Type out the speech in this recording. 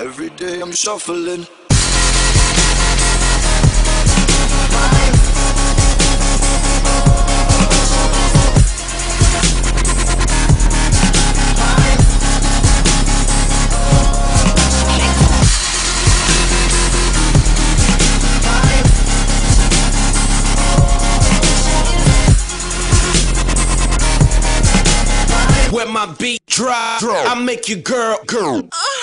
Every day I'm shuffling. When my beat drop, I make your girl girl. Uh.